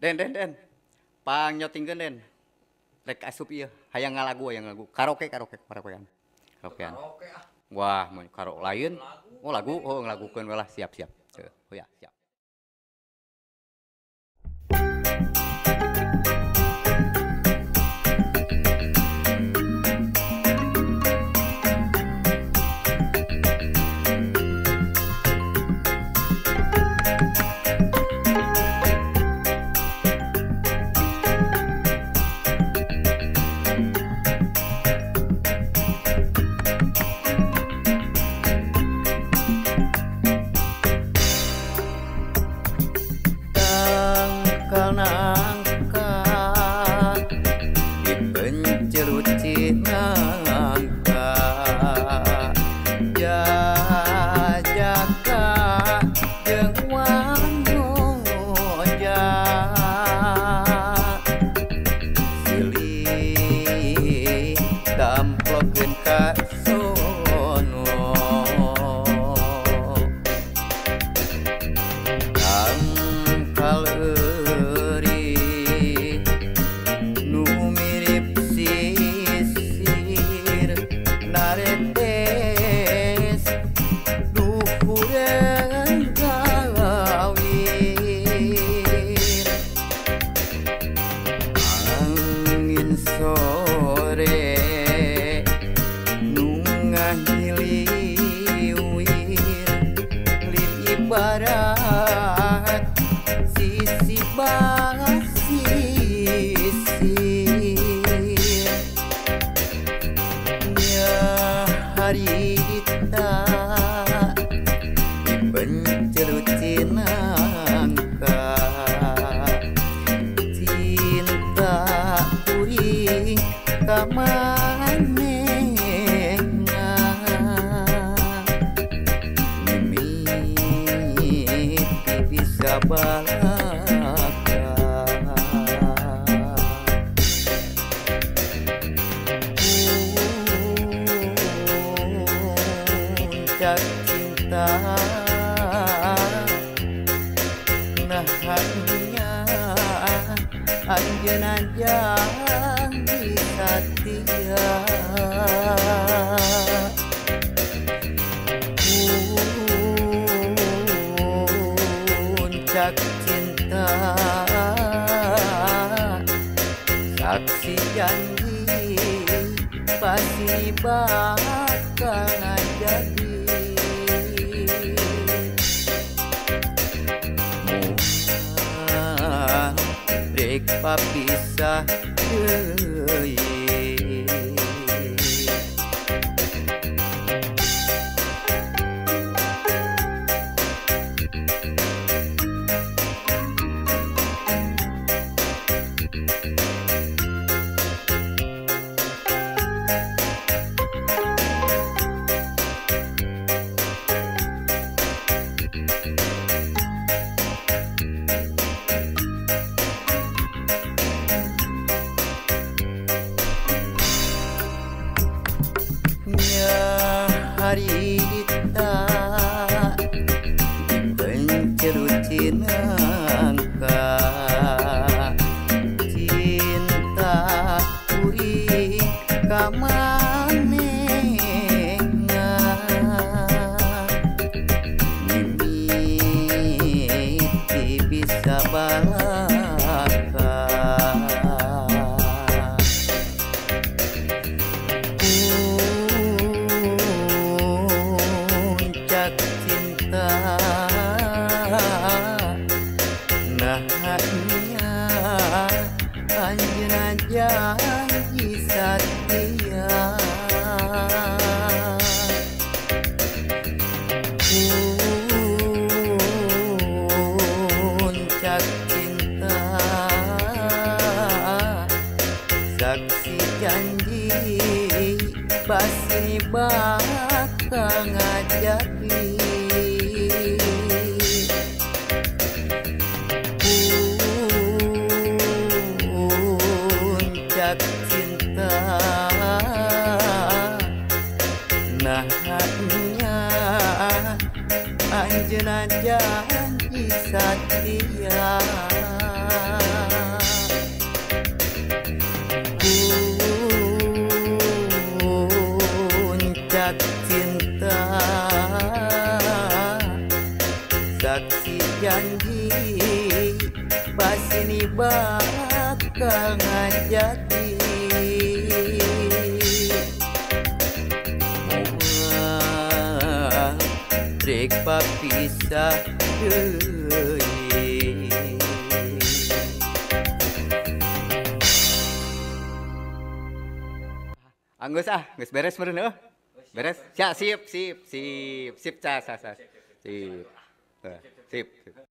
Den den den. Pang nyotingkeun den. Rek asup ieu, hayang ngalagu hayang ngalagu. Karaoke karaoke karaokean. Karaokean. Karaoke ah. Wah, mun karo lain. Oh lagu, oh ngalagukeun lah siap siap. Teu, Oh ya, siap. it. Sore nu ngahiliwir lir ibarat sisi basisir. Ya harita dipencelut cinangka hanya anjeun janji satia puncak cinta saksi janji pasti bakal jadi balik papisah eh, Marita. Janji satia puncak cinta saksi janji pasti bakal ngajari puncak Anjeuna janji satria. Puncak cinta. Saksi janji Basini bakal ngajadi Mual Rek papisah Anggus ah, geus beres meureun heuh. Beres. Ya, sip, sip, sip, sip, sa, sa. Sip. Sip. sip.